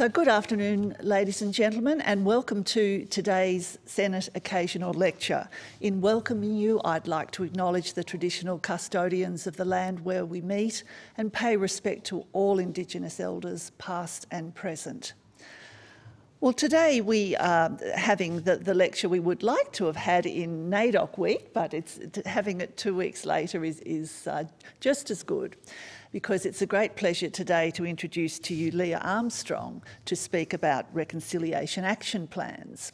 So, good afternoon, ladies and gentlemen, and welcome to today's Senate Occasional Lecture. In welcoming you, I'd like to acknowledge the traditional custodians of the land where we meet and pay respect to all Indigenous elders, past and present. Well, today we are having the, the lecture we would like to have had in NAIDOC week, but it's having it two weeks later is, is uh, just as good because it's a great pleasure today to introduce to you Leah Armstrong to speak about reconciliation action plans.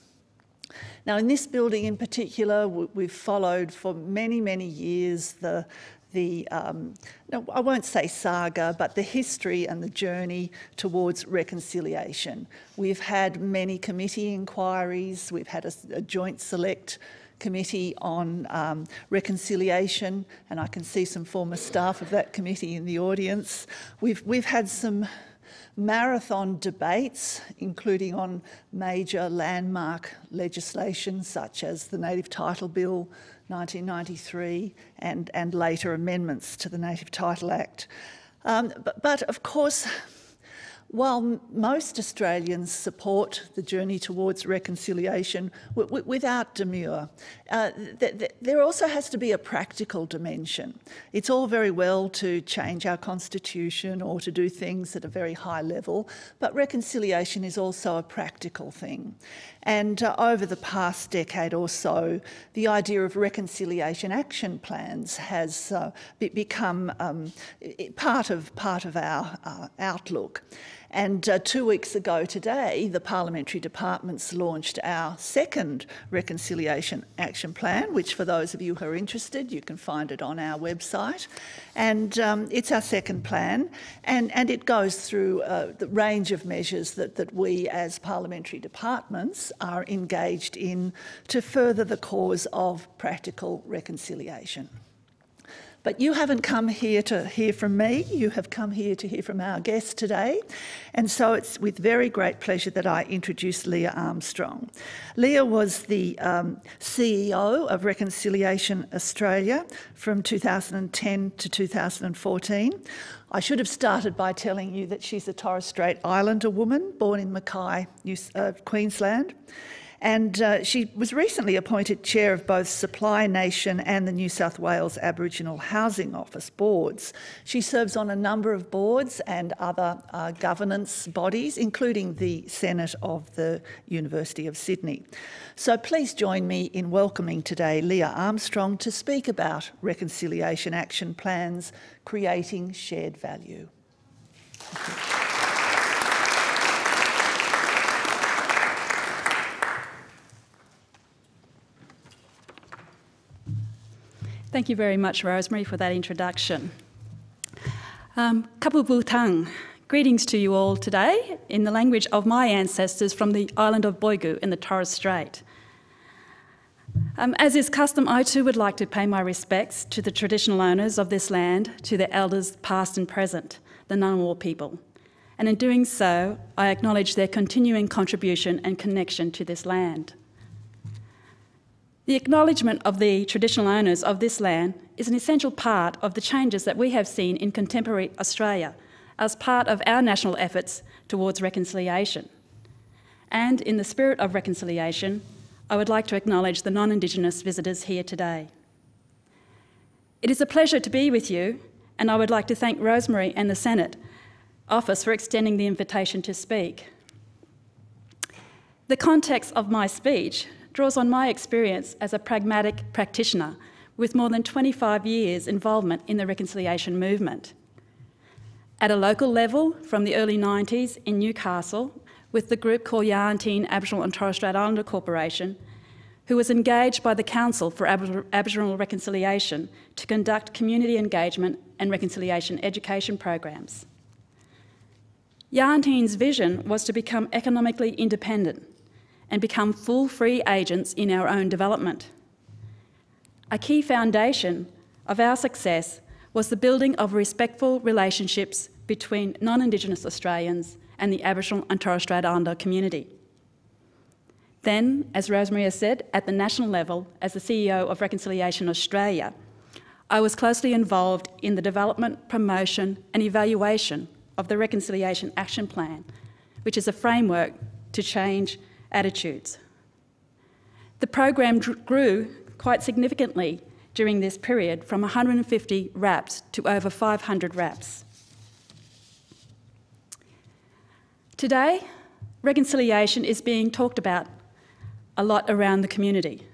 Now, in this building in particular, we've followed for many, many years the the, um, no, I won't say saga, but the history and the journey towards reconciliation. We've had many committee inquiries, we've had a, a joint select committee on um, reconciliation, and I can see some former staff of that committee in the audience. We've, we've had some marathon debates, including on major landmark legislation such as the Native Title Bill, 1993 and, and later amendments to the Native Title Act. Um, but, but of course, while most Australians support the journey towards reconciliation without demur, uh, th th there also has to be a practical dimension. It's all very well to change our constitution or to do things at a very high level, but reconciliation is also a practical thing. And uh, over the past decade or so, the idea of reconciliation action plans has uh, be become um, part of part of our uh, outlook. And uh, two weeks ago today, the Parliamentary Departments launched our second Reconciliation Action Plan, which for those of you who are interested, you can find it on our website. And um, it's our second plan, and, and it goes through uh, the range of measures that, that we as parliamentary departments are engaged in to further the cause of practical reconciliation. But you haven't come here to hear from me, you have come here to hear from our guest today. And so it's with very great pleasure that I introduce Leah Armstrong. Leah was the um, CEO of Reconciliation Australia from 2010 to 2014. I should have started by telling you that she's a Torres Strait Islander woman born in Mackay, New, uh, Queensland. And uh, she was recently appointed chair of both Supply Nation and the New South Wales Aboriginal Housing Office boards. She serves on a number of boards and other uh, governance bodies, including the Senate of the University of Sydney. So please join me in welcoming today Leah Armstrong to speak about reconciliation action plans, creating shared value. Thank you very much, Rosemary, for that introduction. Um, Kapubutang, greetings to you all today in the language of my ancestors from the island of Boigu in the Torres Strait. Um, as is custom, I too would like to pay my respects to the traditional owners of this land, to their elders past and present, the Ngunnawal people. And in doing so, I acknowledge their continuing contribution and connection to this land. The acknowledgement of the traditional owners of this land is an essential part of the changes that we have seen in contemporary Australia as part of our national efforts towards reconciliation. And in the spirit of reconciliation, I would like to acknowledge the non Indigenous visitors here today. It is a pleasure to be with you, and I would like to thank Rosemary and the Senate office for extending the invitation to speak. The context of my speech draws on my experience as a pragmatic practitioner with more than 25 years' involvement in the reconciliation movement. At a local level, from the early 90s in Newcastle, with the group called Yarnteen Aboriginal and Torres Strait Islander Corporation, who was engaged by the Council for Aboriginal Reconciliation to conduct community engagement and reconciliation education programs. Yarnteen's vision was to become economically independent and become full free agents in our own development. A key foundation of our success was the building of respectful relationships between non Indigenous Australians and the Aboriginal and Torres Strait Islander community. Then, as Rosemary has said, at the national level, as the CEO of Reconciliation Australia, I was closely involved in the development, promotion, and evaluation of the Reconciliation Action Plan, which is a framework to change attitudes. The program grew quite significantly during this period from 150 RAPs to over 500 RAPs. Today, reconciliation is being talked about a lot around the community.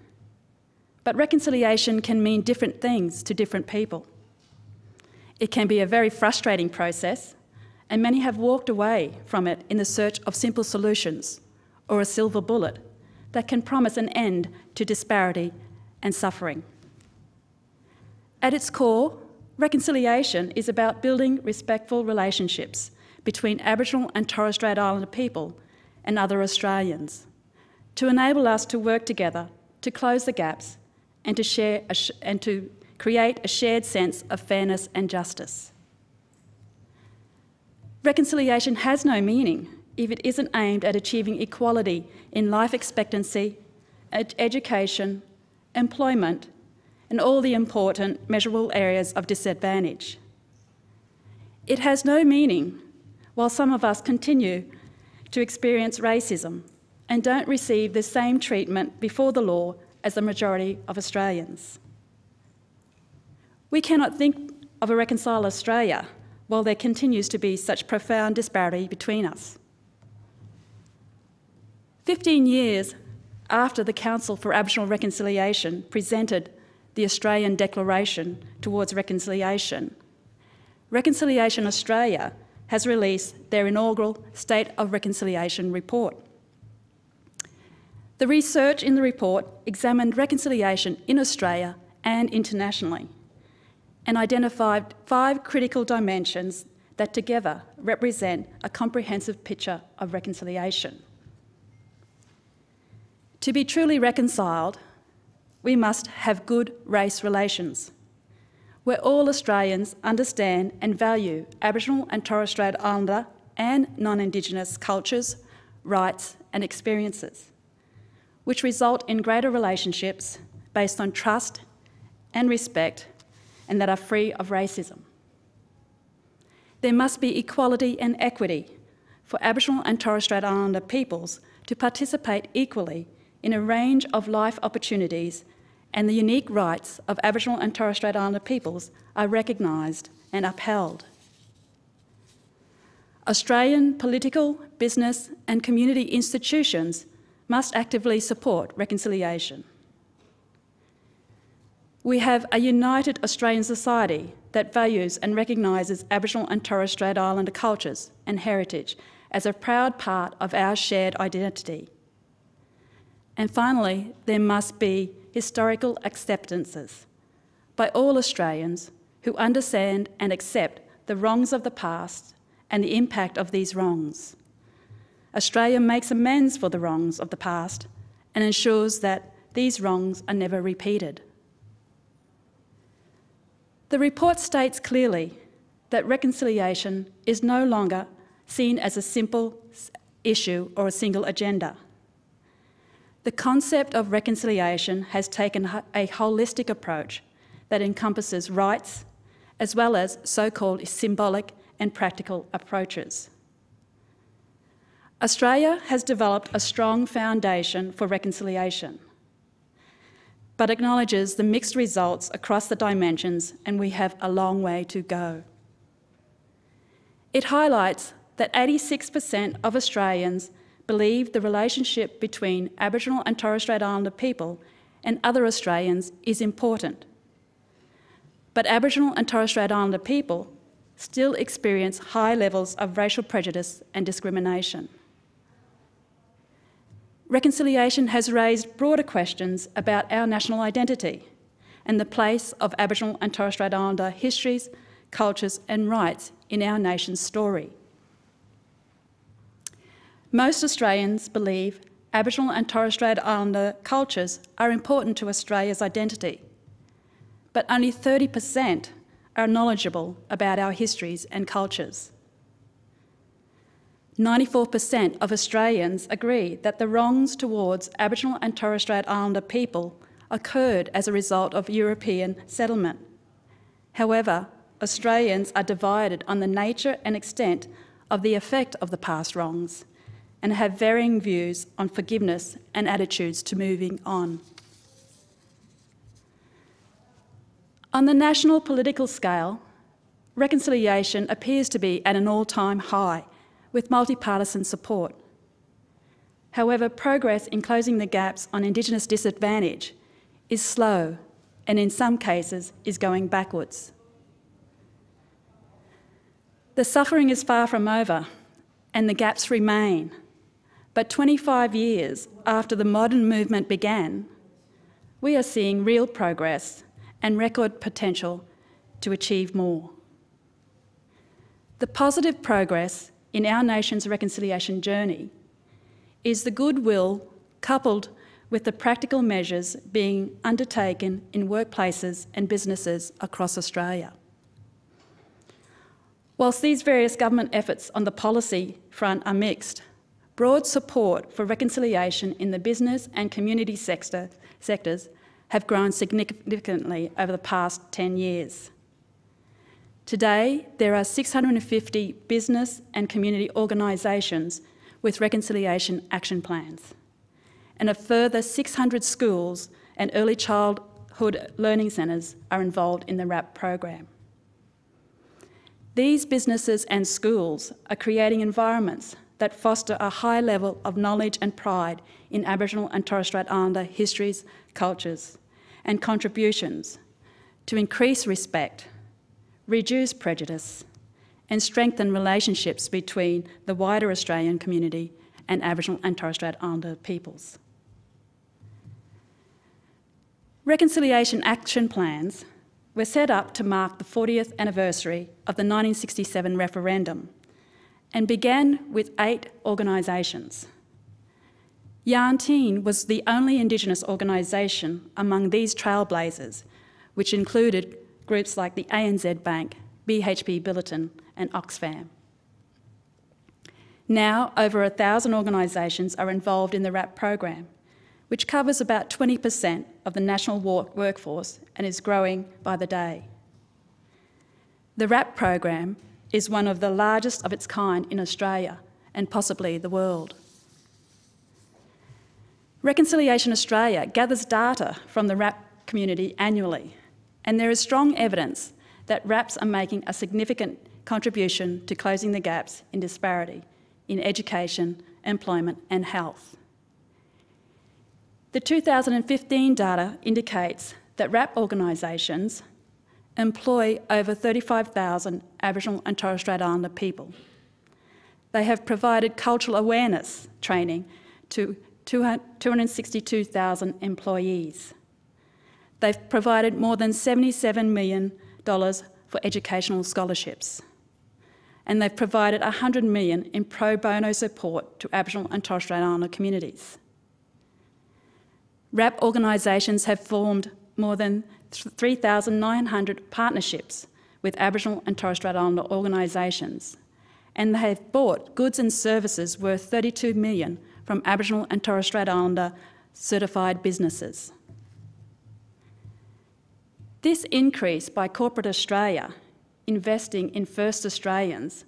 But reconciliation can mean different things to different people. It can be a very frustrating process, and many have walked away from it in the search of simple solutions or a silver bullet that can promise an end to disparity and suffering. At its core, reconciliation is about building respectful relationships between Aboriginal and Torres Strait Islander people and other Australians to enable us to work together to close the gaps and to, share sh and to create a shared sense of fairness and justice. Reconciliation has no meaning if it isn't aimed at achieving equality in life expectancy, ed education, employment, and all the important measurable areas of disadvantage. It has no meaning while some of us continue to experience racism and don't receive the same treatment before the law as the majority of Australians. We cannot think of a reconciled Australia while there continues to be such profound disparity between us. 15 years after the Council for Aboriginal Reconciliation presented the Australian Declaration towards Reconciliation, Reconciliation Australia has released their inaugural State of Reconciliation report. The research in the report examined reconciliation in Australia and internationally and identified five critical dimensions that together represent a comprehensive picture of reconciliation. To be truly reconciled, we must have good race relations, where all Australians understand and value Aboriginal and Torres Strait Islander and non Indigenous cultures, rights, and experiences, which result in greater relationships based on trust and respect and that are free of racism. There must be equality and equity for Aboriginal and Torres Strait Islander peoples to participate equally in a range of life opportunities and the unique rights of Aboriginal and Torres Strait Islander peoples are recognised and upheld. Australian political, business, and community institutions must actively support reconciliation. We have a united Australian society that values and recognises Aboriginal and Torres Strait Islander cultures and heritage as a proud part of our shared identity. And finally, there must be historical acceptances by all Australians who understand and accept the wrongs of the past and the impact of these wrongs. Australia makes amends for the wrongs of the past and ensures that these wrongs are never repeated. The report states clearly that reconciliation is no longer seen as a simple issue or a single agenda. The concept of reconciliation has taken a holistic approach that encompasses rights as well as so called symbolic and practical approaches. Australia has developed a strong foundation for reconciliation, but acknowledges the mixed results across the dimensions, and we have a long way to go. It highlights that 86% of Australians believe the relationship between Aboriginal and Torres Strait Islander people and other Australians is important. But Aboriginal and Torres Strait Islander people still experience high levels of racial prejudice and discrimination. Reconciliation has raised broader questions about our national identity and the place of Aboriginal and Torres Strait Islander histories, cultures, and rights in our nation's story. Most Australians believe Aboriginal and Torres Strait Islander cultures are important to Australia's identity, but only 30% are knowledgeable about our histories and cultures. 94% of Australians agree that the wrongs towards Aboriginal and Torres Strait Islander people occurred as a result of European settlement, However, Australians are divided on the nature and extent of the effect of the past wrongs and have varying views on forgiveness and attitudes to moving on. On the national political scale, reconciliation appears to be at an all time high with multi-partisan support. However, progress in closing the gaps on Indigenous disadvantage is slow and in some cases is going backwards. The suffering is far from over and the gaps remain. But 25 years after the modern movement began, we are seeing real progress and record potential to achieve more. The positive progress in our nation's reconciliation journey is the goodwill coupled with the practical measures being undertaken in workplaces and businesses across Australia. Whilst these various government efforts on the policy front are mixed, broad support for reconciliation in the business and community sector, sectors have grown significantly over the past 10 years. Today, there are 650 business and community organisations with reconciliation action plans, and a further 600 schools and early childhood learning centres are involved in the RAP program. These businesses and schools are creating environments that foster a high level of knowledge and pride in Aboriginal and Torres Strait Islander histories, cultures, and contributions to increase respect, reduce prejudice, and strengthen relationships between the wider Australian community and Aboriginal and Torres Strait Islander peoples. Reconciliation action plans were set up to mark the 40th anniversary of the 1967 referendum and began with eight organisations. Yarnteen was the only Indigenous organisation among these trailblazers, which included groups like the ANZ Bank, BHP Billiton, and Oxfam. Now, over a thousand organisations are involved in the RAP program, which covers about 20% of the national workforce and is growing by the day. The RAP program is one of the largest of its kind in Australia and possibly the world. Reconciliation Australia gathers data from the RAP community annually, and there is strong evidence that RAPs are making a significant contribution to closing the gaps in disparity in education, employment, and health. The 2015 data indicates that RAP organisations employ over 35,000 Aboriginal and Torres Strait Islander people. They have provided cultural awareness training to 262,000 employees. They've provided more than $77 million for educational scholarships. And they've provided 100 million in pro bono support to Aboriginal and Torres Strait Islander communities. RAP organisations have formed more than 3,900 partnerships with Aboriginal and Torres Strait Islander organisations, and they have bought goods and services worth 32 million from Aboriginal and Torres Strait Islander certified businesses. This increase by corporate Australia investing in first Australians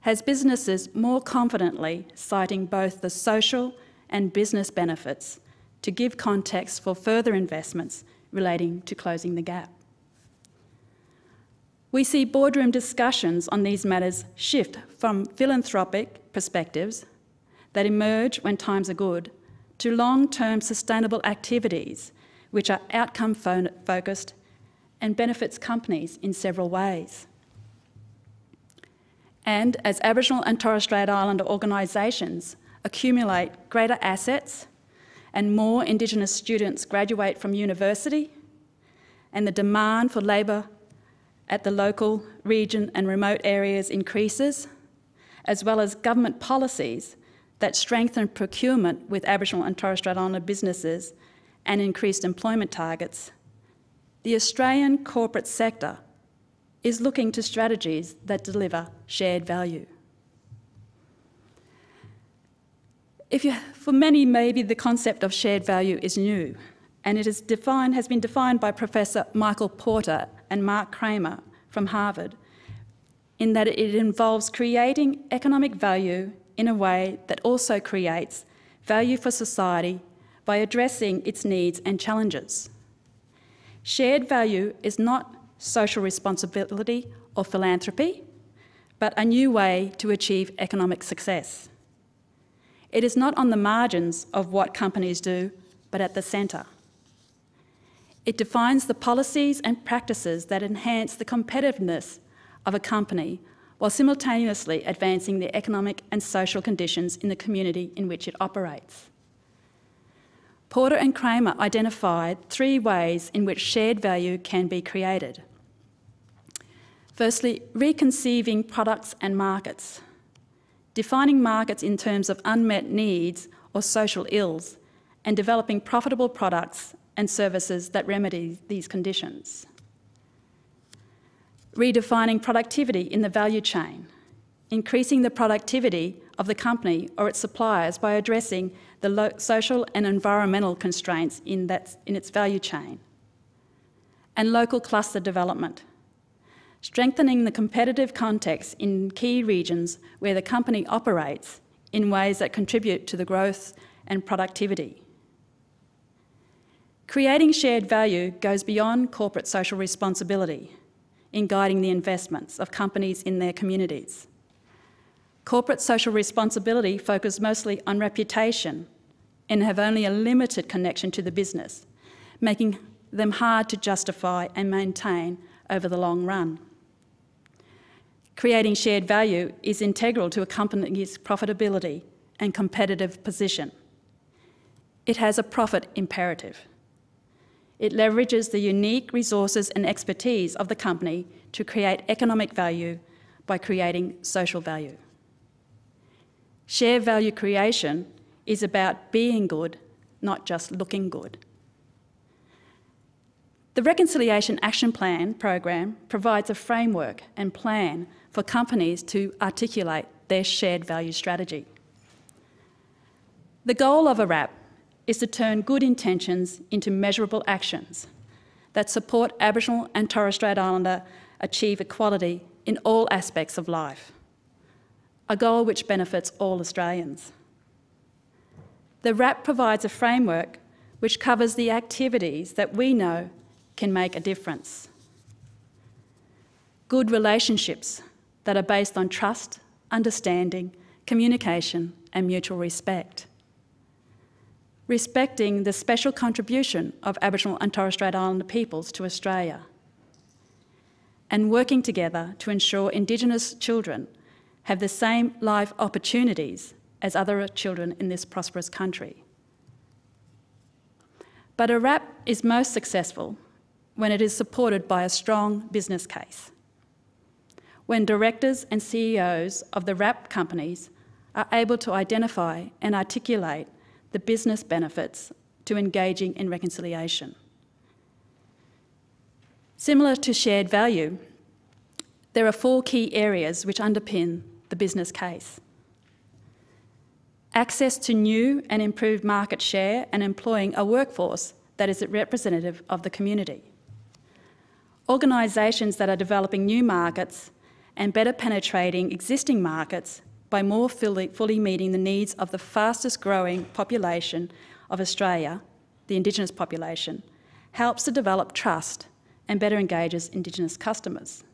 has businesses more confidently citing both the social and business benefits to give context for further investments relating to closing the gap. We see boardroom discussions on these matters shift from philanthropic perspectives that emerge when times are good to long term sustainable activities which are outcome focused and benefits companies in several ways. And as Aboriginal and Torres Strait Islander organisations accumulate greater assets and more Indigenous students graduate from university, and the demand for labour at the local, region, and remote areas increases, as well as government policies that strengthen procurement with Aboriginal and Torres Strait Islander businesses and increased employment targets, the Australian corporate sector is looking to strategies that deliver shared value. If you, for many, maybe the concept of shared value is new, and it is defined, has been defined by Professor Michael Porter and Mark Kramer from Harvard in that it involves creating economic value in a way that also creates value for society by addressing its needs and challenges. Shared value is not social responsibility or philanthropy, but a new way to achieve economic success. It is not on the margins of what companies do, but at the centre. It defines the policies and practices that enhance the competitiveness of a company while simultaneously advancing the economic and social conditions in the community in which it operates. Porter and Kramer identified three ways in which shared value can be created. Firstly, reconceiving products and markets, defining markets in terms of unmet needs or social ills, and developing profitable products and services that remedy these conditions. Redefining productivity in the value chain, increasing the productivity of the company or its suppliers by addressing the social and environmental constraints in, that, in its value chain. And local cluster development, strengthening the competitive context in key regions where the company operates in ways that contribute to the growth and productivity. Creating shared value goes beyond corporate social responsibility in guiding the investments of companies in their communities. Corporate social responsibility focuses mostly on reputation and have only a limited connection to the business, making them hard to justify and maintain over the long run. Creating shared value is integral to a company's profitability and competitive position. It has a profit imperative. It leverages the unique resources and expertise of the company to create economic value by creating social value. Share value creation is about being good, not just looking good. The Reconciliation Action Plan program provides a framework and plan for companies to articulate their shared value strategy. The goal of a RAP is to turn good intentions into measurable actions that support Aboriginal and Torres Strait Islander achieve equality in all aspects of life, a goal which benefits all Australians. The RAP provides a framework which covers the activities that we know can make a difference. Good relationships that are based on trust, understanding, communication, and mutual respect respecting the special contribution of Aboriginal and Torres Strait Islander peoples to Australia, and working together to ensure Indigenous children have the same life opportunities as other children in this prosperous country. But a RAP is most successful when it is supported by a strong business case. When directors and CEOs of the RAP companies are able to identify and articulate the business benefits to engaging in reconciliation. Similar to shared value, there are four key areas which underpin the business case. Access to new and improved market share and employing a workforce that is representative of the community. Organisations that are developing new markets and better penetrating existing markets by more fully, fully meeting the needs of the fastest growing population of Australia, the Indigenous population, helps to develop trust and better engages Indigenous customers.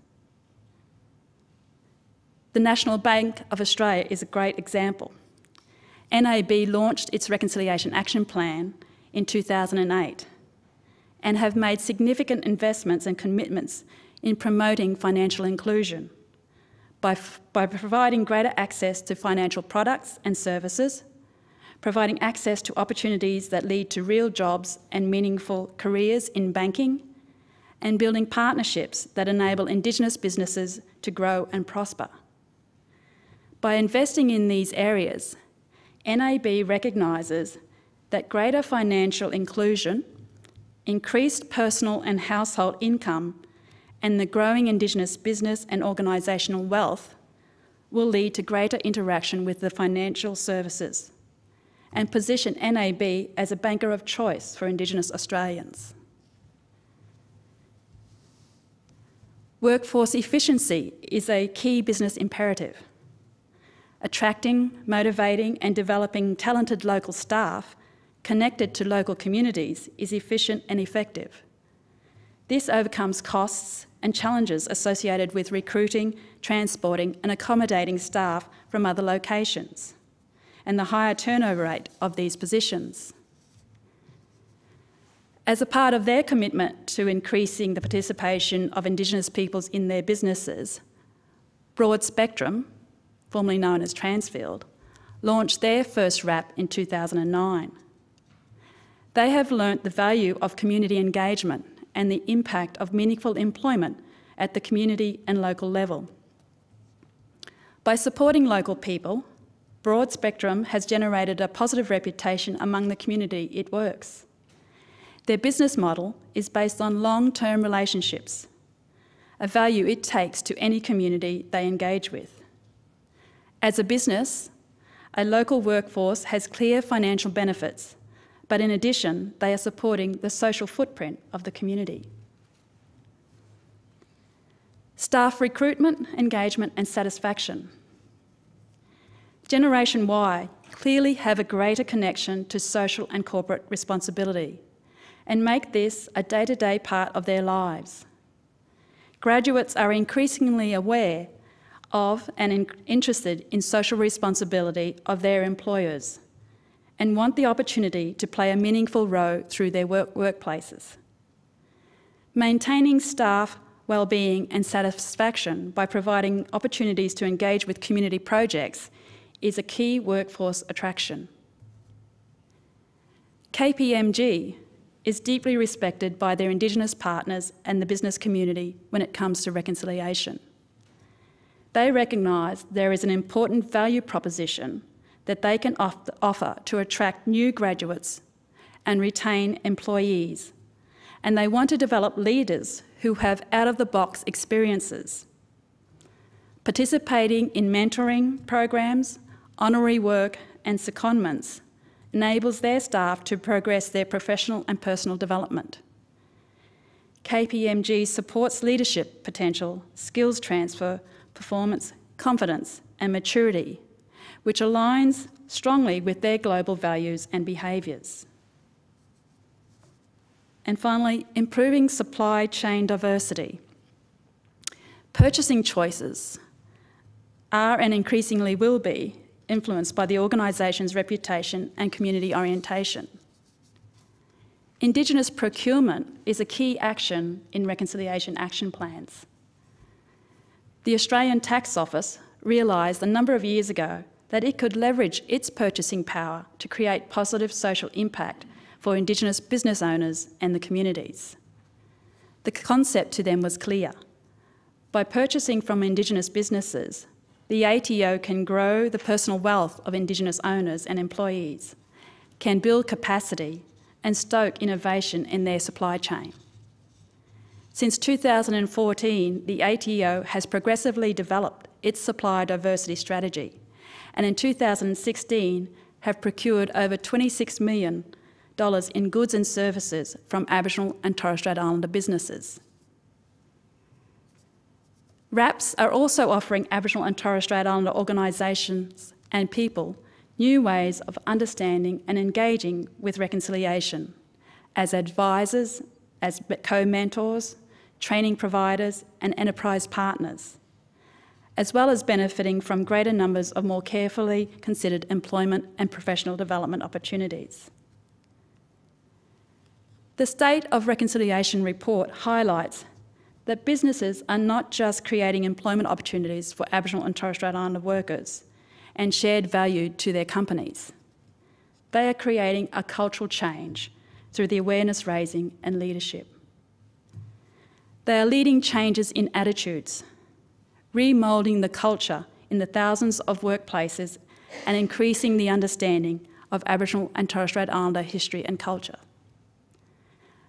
The National Bank of Australia is a great example. NAB launched its Reconciliation Action Plan in 2008 and have made significant investments and commitments in promoting financial inclusion by, by providing greater access to financial products and services, providing access to opportunities that lead to real jobs and meaningful careers in banking, and building partnerships that enable Indigenous businesses to grow and prosper. By investing in these areas, NAB recognises that greater financial inclusion, increased personal and household income and the growing Indigenous business and organisational wealth will lead to greater interaction with the financial services and position NAB as a banker of choice for Indigenous Australians. Workforce efficiency is a key business imperative. Attracting, motivating, and developing talented local staff connected to local communities is efficient and effective. This overcomes costs and challenges associated with recruiting, transporting, and accommodating staff from other locations, and the higher turnover rate of these positions. As a part of their commitment to increasing the participation of Indigenous peoples in their businesses, Broad Spectrum, formerly known as Transfield, launched their first RAP in 2009. They have learnt the value of community engagement and the impact of meaningful employment at the community and local level. By supporting local people, Broad Spectrum has generated a positive reputation among the community it works. Their business model is based on long term relationships, a value it takes to any community they engage with. As a business, a local workforce has clear financial benefits, but in addition, they are supporting the social footprint of the community. Staff recruitment, engagement, and satisfaction. Generation Y clearly have a greater connection to social and corporate responsibility and make this a day to day part of their lives. Graduates are increasingly aware of and in interested in social responsibility of their employers and want the opportunity to play a meaningful role through their work workplaces. Maintaining staff well-being and satisfaction by providing opportunities to engage with community projects is a key workforce attraction. KPMG is deeply respected by their Indigenous partners and the business community when it comes to reconciliation. They recognise there is an important value proposition that they can offer to attract new graduates and retain employees, and they want to develop leaders who have out of the box experiences. Participating in mentoring programs, honorary work, and secondments enables their staff to progress their professional and personal development. KPMG supports leadership potential, skills transfer, performance, confidence, and maturity, which aligns strongly with their global values and behaviours. And finally, improving supply chain diversity. Purchasing choices are and increasingly will be influenced by the organisation's reputation and community orientation. Indigenous procurement is a key action in reconciliation action plans. The Australian Tax Office realised a number of years ago that it could leverage its purchasing power to create positive social impact for Indigenous business owners and the communities. The concept to them was clear. By purchasing from Indigenous businesses, the ATO can grow the personal wealth of Indigenous owners and employees, can build capacity and stoke innovation in their supply chain. Since 2014, the ATO has progressively developed its supply diversity strategy, and in 2016 have procured over $26 million in goods and services from Aboriginal and Torres Strait Islander businesses. RAPs are also offering Aboriginal and Torres Strait Islander organisations and people new ways of understanding and engaging with reconciliation as advisors, as co-mentors, training providers and enterprise partners, as well as benefiting from greater numbers of more carefully considered employment and professional development opportunities. The State of Reconciliation report highlights that businesses are not just creating employment opportunities for Aboriginal and Torres Strait Islander workers and shared value to their companies. They are creating a cultural change through the awareness raising and leadership. They are leading changes in attitudes, remoulding the culture in the thousands of workplaces and increasing the understanding of Aboriginal and Torres Strait Islander history and culture.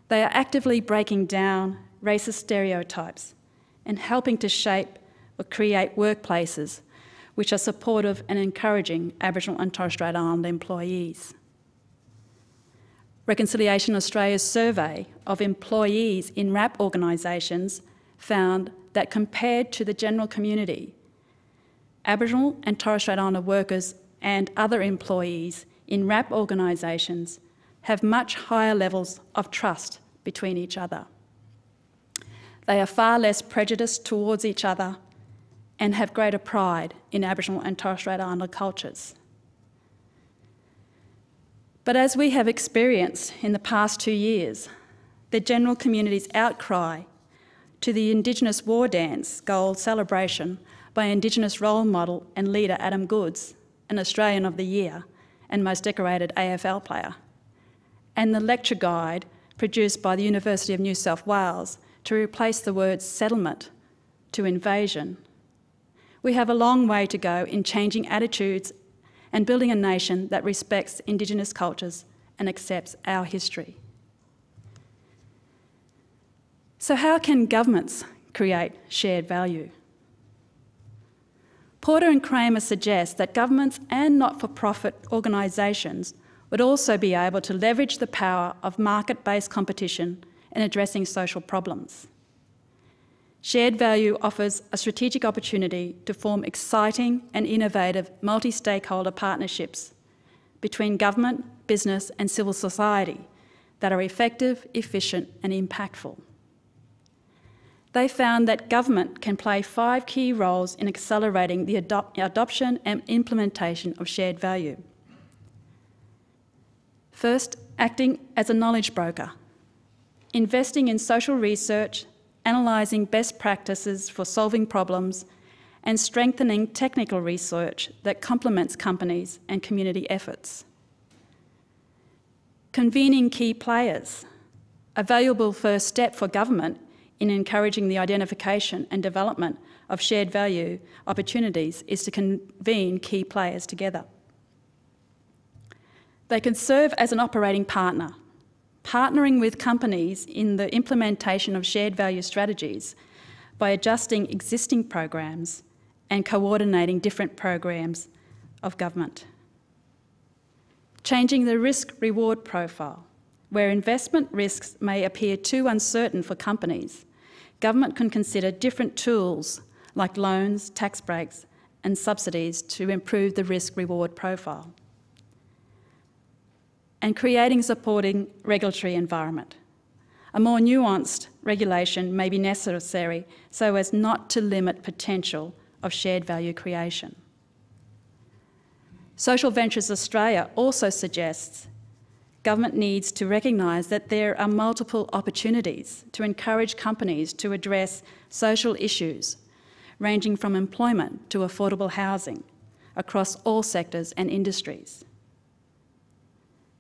They are actively breaking down racist stereotypes and helping to shape or create workplaces which are supportive and encouraging Aboriginal and Torres Strait Islander employees. Reconciliation Australia's survey of employees in RAP organisations found that compared to the general community, Aboriginal and Torres Strait Islander workers and other employees in RAP organisations have much higher levels of trust between each other. They are far less prejudiced towards each other and have greater pride in Aboriginal and Torres Strait Islander cultures. But as we have experienced in the past two years, the general community's outcry to the Indigenous War Dance Gold celebration by Indigenous role model and leader Adam Goodes, an Australian of the Year and most decorated AFL player, and the lecture guide produced by the University of New South Wales to replace the words settlement to invasion. We have a long way to go in changing attitudes and building a nation that respects Indigenous cultures and accepts our history. So, how can governments create shared value? Porter and Kramer suggest that governments and not for profit organisations would also be able to leverage the power of market based competition in addressing social problems. Shared value offers a strategic opportunity to form exciting and innovative multi stakeholder partnerships between government, business, and civil society that are effective, efficient, and impactful. They found that government can play five key roles in accelerating the adop adoption and implementation of shared value. First, acting as a knowledge broker, investing in social research analysing best practices for solving problems, and strengthening technical research that complements companies and community efforts. Convening key players, a valuable first step for government in encouraging the identification and development of shared value opportunities is to convene key players together. They can serve as an operating partner partnering with companies in the implementation of shared value strategies by adjusting existing programs and coordinating different programs of government. Changing the risk reward profile. Where investment risks may appear too uncertain for companies, government can consider different tools like loans, tax breaks, and subsidies to improve the risk reward profile and creating supporting regulatory environment. A more nuanced regulation may be necessary so as not to limit potential of shared value creation. Social Ventures Australia also suggests government needs to recognise that there are multiple opportunities to encourage companies to address social issues ranging from employment to affordable housing across all sectors and industries.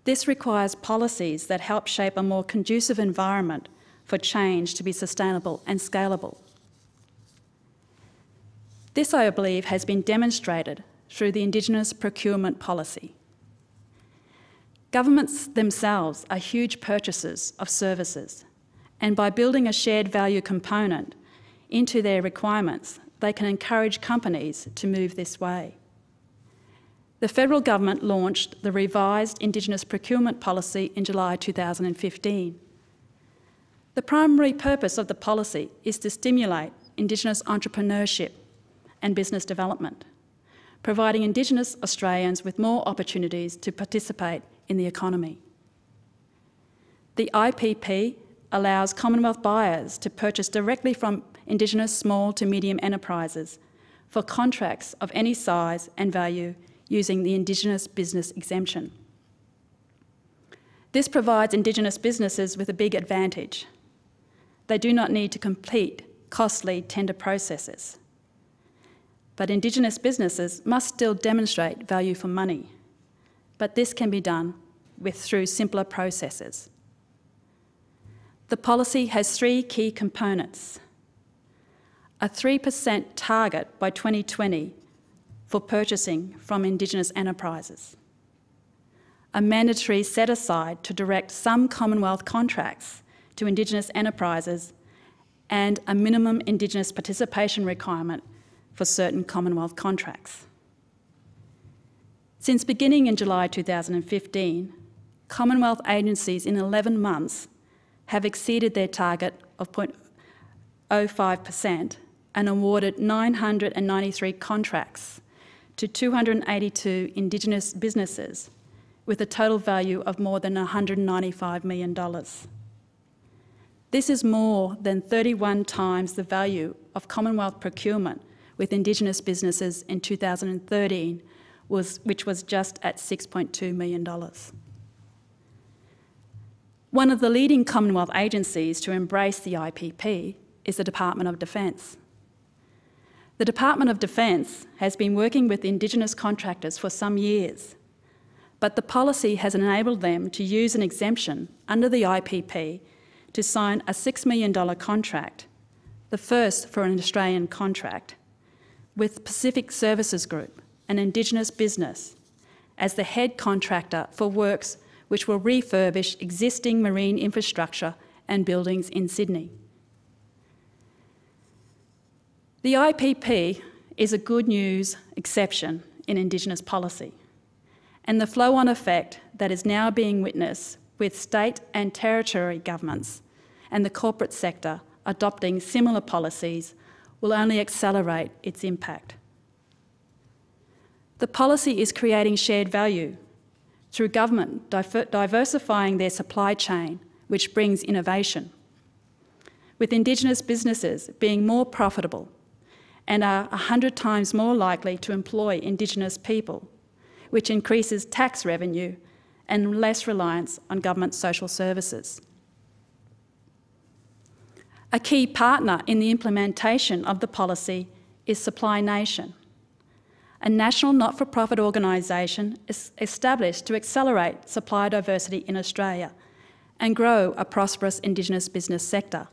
This requires policies that help shape a more conducive environment for change to be sustainable and scalable. This, I believe, has been demonstrated through the Indigenous procurement policy. Governments themselves are huge purchasers of services, and by building a shared value component into their requirements, they can encourage companies to move this way the federal government launched the revised Indigenous procurement policy in July 2015. The primary purpose of the policy is to stimulate Indigenous entrepreneurship and business development, providing Indigenous Australians with more opportunities to participate in the economy. The IPP allows Commonwealth buyers to purchase directly from Indigenous small to medium enterprises for contracts of any size and value using the Indigenous business exemption. This provides Indigenous businesses with a big advantage. They do not need to complete costly tender processes. But Indigenous businesses must still demonstrate value for money. But this can be done with, through simpler processes. The policy has three key components. A 3% target by 2020 for purchasing from Indigenous enterprises. A mandatory set aside to direct some Commonwealth contracts to Indigenous enterprises and a minimum Indigenous participation requirement for certain Commonwealth contracts. Since beginning in July 2015, Commonwealth agencies in 11 months have exceeded their target of 0.05% and awarded 993 contracts to 282 Indigenous businesses with a total value of more than $195 million. This is more than 31 times the value of Commonwealth procurement with Indigenous businesses in 2013, was, which was just at $6.2 million. One of the leading Commonwealth agencies to embrace the IPP is the Department of Defence. The Department of Defence has been working with Indigenous contractors for some years, but the policy has enabled them to use an exemption under the IPP to sign a $6 million contract, the first for an Australian contract, with Pacific Services Group, an Indigenous business, as the head contractor for works which will refurbish existing marine infrastructure and buildings in Sydney. The IPP is a good news exception in Indigenous policy, and the flow on effect that is now being witnessed with state and territory governments and the corporate sector adopting similar policies will only accelerate its impact. The policy is creating shared value through government diversifying their supply chain, which brings innovation, with Indigenous businesses being more profitable and are 100 times more likely to employ Indigenous people, which increases tax revenue and less reliance on government social services. A key partner in the implementation of the policy is Supply Nation, a national not for profit organisation established to accelerate supply diversity in Australia and grow a prosperous Indigenous business sector.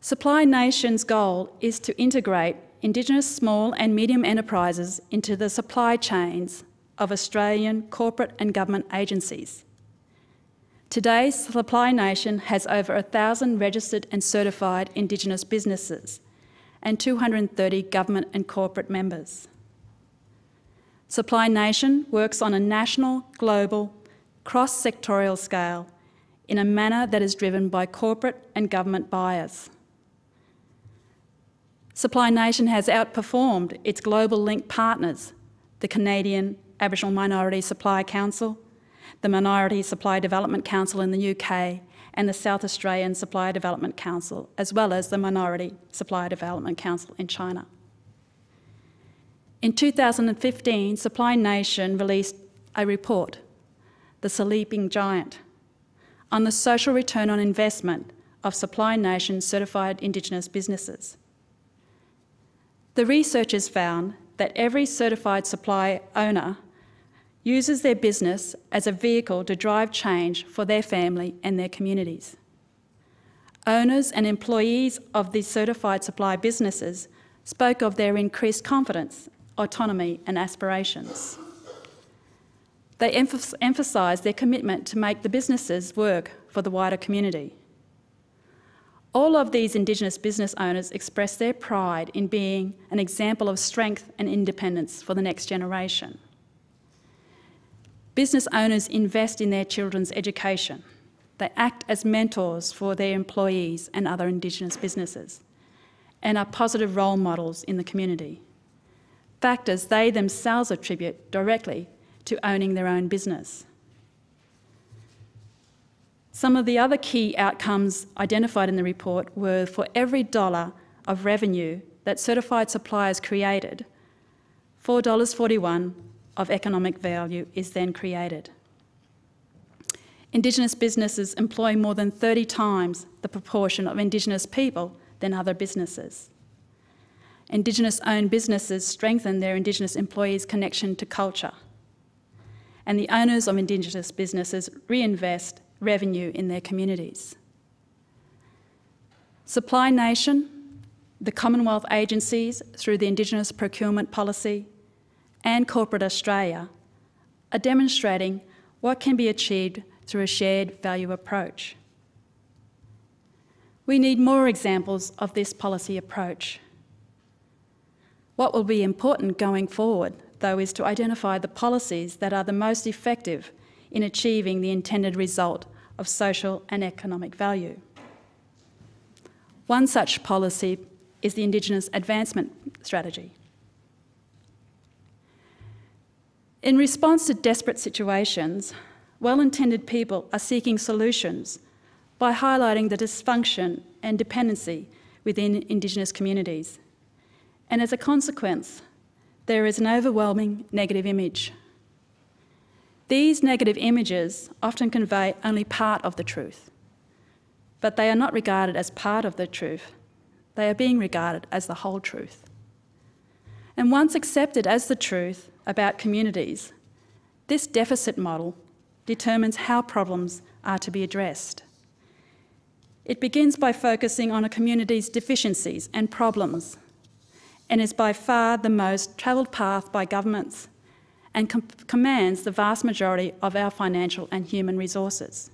Supply Nation's goal is to integrate Indigenous small and medium enterprises into the supply chains of Australian corporate and government agencies. Today, Supply Nation has over 1,000 registered and certified Indigenous businesses and 230 government and corporate members. Supply Nation works on a national, global, cross sectorial scale in a manner that is driven by corporate and government buyers. Supply Nation has outperformed its global link partners, the Canadian Aboriginal Minority Supply Council, the Minority Supply Development Council in the UK, and the South African Supply Development Council, as well as the Minority Supply Development Council in China. In 2015, Supply Nation released a report, The Sleeping Giant, on the social return on investment of Supply Nation certified Indigenous businesses. The researchers found that every certified supply owner uses their business as a vehicle to drive change for their family and their communities. Owners and employees of these certified supply businesses spoke of their increased confidence, autonomy, and aspirations. They emphasised their commitment to make the businesses work for the wider community. All of these Indigenous business owners express their pride in being an example of strength and independence for the next generation. Business owners invest in their children's education. They act as mentors for their employees and other Indigenous businesses and are positive role models in the community. Factors they themselves attribute directly to owning their own business. Some of the other key outcomes identified in the report were for every dollar of revenue that certified suppliers created, $4.41 of economic value is then created. Indigenous businesses employ more than 30 times the proportion of Indigenous people than other businesses. Indigenous owned businesses strengthen their Indigenous employees' connection to culture. And the owners of Indigenous businesses reinvest revenue in their communities. Supply Nation, the Commonwealth agencies through the Indigenous procurement policy, and corporate Australia are demonstrating what can be achieved through a shared value approach. We need more examples of this policy approach. What will be important going forward, though, is to identify the policies that are the most effective in achieving the intended result of social and economic value. One such policy is the Indigenous Advancement Strategy. In response to desperate situations, well intended people are seeking solutions by highlighting the dysfunction and dependency within Indigenous communities. And as a consequence, there is an overwhelming negative image. These negative images often convey only part of the truth, but they are not regarded as part of the truth, they are being regarded as the whole truth. And once accepted as the truth about communities, this deficit model determines how problems are to be addressed. It begins by focusing on a community's deficiencies and problems, and is by far the most travelled path by governments and com commands the vast majority of our financial and human resources.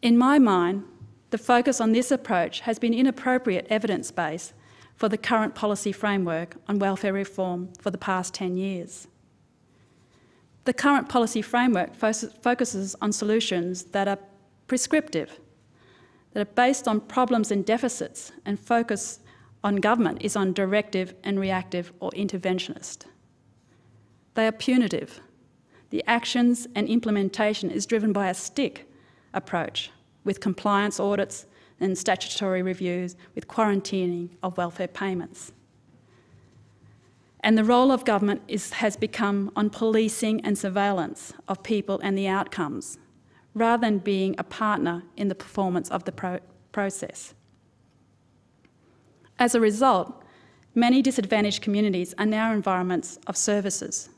In my mind, the focus on this approach has been inappropriate evidence base for the current policy framework on welfare reform for the past 10 years. The current policy framework focuses on solutions that are prescriptive, that are based on problems and deficits, and focus on government is on directive and reactive or interventionist. They are punitive. The actions and implementation is driven by a stick approach with compliance audits and statutory reviews with quarantining of welfare payments. And the role of government is, has become on policing and surveillance of people and the outcomes, rather than being a partner in the performance of the pro process. As a result, many disadvantaged communities are now environments of services,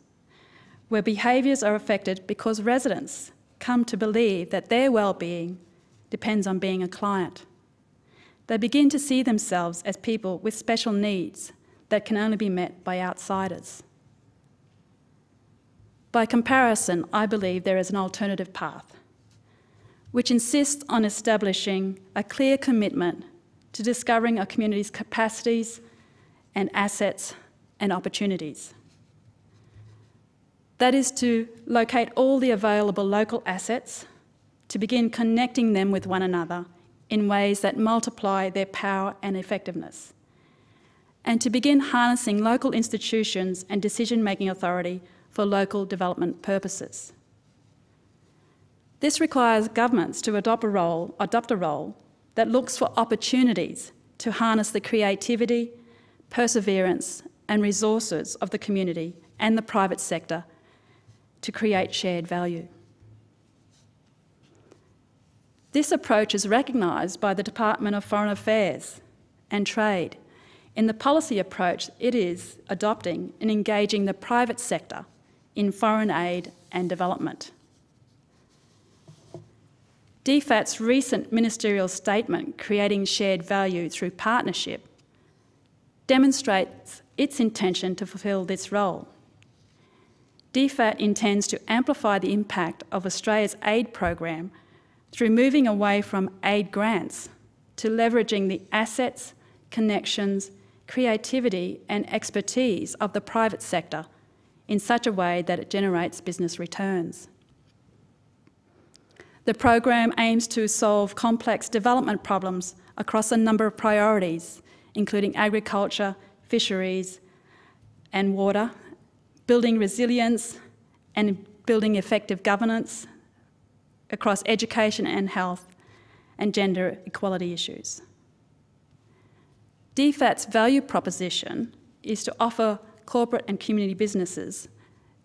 where behaviours are affected because residents come to believe that their well-being depends on being a client. They begin to see themselves as people with special needs that can only be met by outsiders. By comparison, I believe there is an alternative path, which insists on establishing a clear commitment to discovering a community's capacities and assets and opportunities. That is to locate all the available local assets, to begin connecting them with one another in ways that multiply their power and effectiveness and to begin harnessing local institutions and decision-making authority for local development purposes. This requires governments to adopt a role, adopt a role that looks for opportunities to harness the creativity, perseverance and resources of the community and the private sector to create shared value. This approach is recognised by the Department of Foreign Affairs and Trade in the policy approach it is adopting and engaging the private sector in foreign aid and development. DFAT's recent ministerial statement, Creating Shared Value Through Partnership, demonstrates its intention to fulfil this role. DFAT intends to amplify the impact of Australia's aid program through moving away from aid grants to leveraging the assets, connections creativity and expertise of the private sector in such a way that it generates business returns. The program aims to solve complex development problems across a number of priorities, including agriculture, fisheries, and water, building resilience and building effective governance across education and health, and gender equality issues. DFAT's value proposition is to offer corporate and community businesses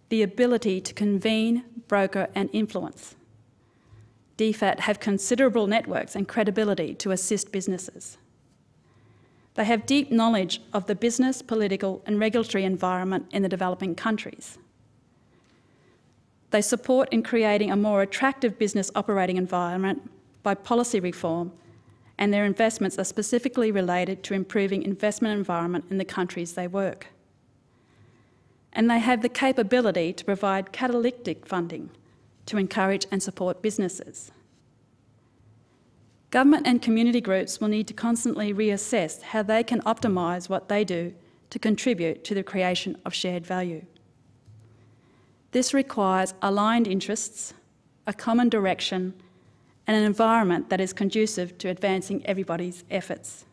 the ability to convene, broker and influence. DFAT have considerable networks and credibility to assist businesses. They have deep knowledge of the business, political and regulatory environment in the developing countries. They support in creating a more attractive business operating environment by policy reform and their investments are specifically related to improving investment environment in the countries they work. And they have the capability to provide catalytic funding to encourage and support businesses. Government and community groups will need to constantly reassess how they can optimise what they do to contribute to the creation of shared value. This requires aligned interests, a common direction and an environment that is conducive to advancing everybody's efforts.